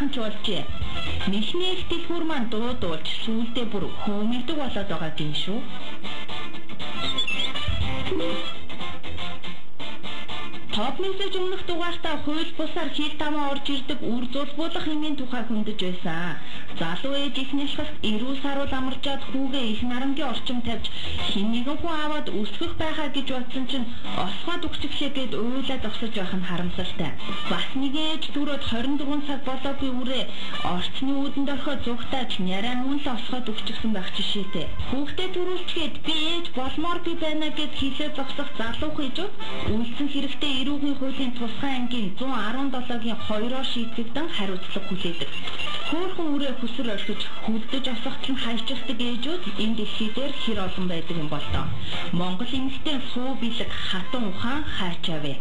сайхан ч болжээ. Мэхний их дэлгүүр маань дуудуулж сүүлдээ бүр хөмөлдөг болоод байгаа юм шүү. Топ мессеж өмнөх дугаартаа хууль бусаар хил тамаа орж ирдэг үр зулгуулах хэмээн тухай хөндөж байсан. Залуу ээж ихнийхээс эрүүл саруул амарчаад хүүгээ их нарангийн орчим тавьж хин нэгэн хүн аваад өсгөх байхаа гэж бодсон чинь осгоод өгчихлээ гэд уйлаад зогсож байх нь харамсалтай. Бас нэг ээж дөрөд 24 цаг болоогүй үрээ орчны үүдэнд орхиод зүгтааж няраа нүн л осгоод өгчихсэн байх жишээтэй. Хүүхдээ төрүүлчгээд би ээж болмоор би байна гэд хэлээ зогсох залуу хээжүүд үйлсэн хэрэгтэй эрүүгийн хуулийн тусгай ангийн 117-гийн 2-оор шийдэгдэн хариуцлага хүлээдэг. Хөөхөн үрээ хүсэл орхиж хүлдэж осгоцсон хайчилдаг ээжүүд энэ дэлхий дээр хэр олон байдаг юм бол тоо. Монгол эмэгтэй суу бэлэг хатан ухаан хайчаавэ.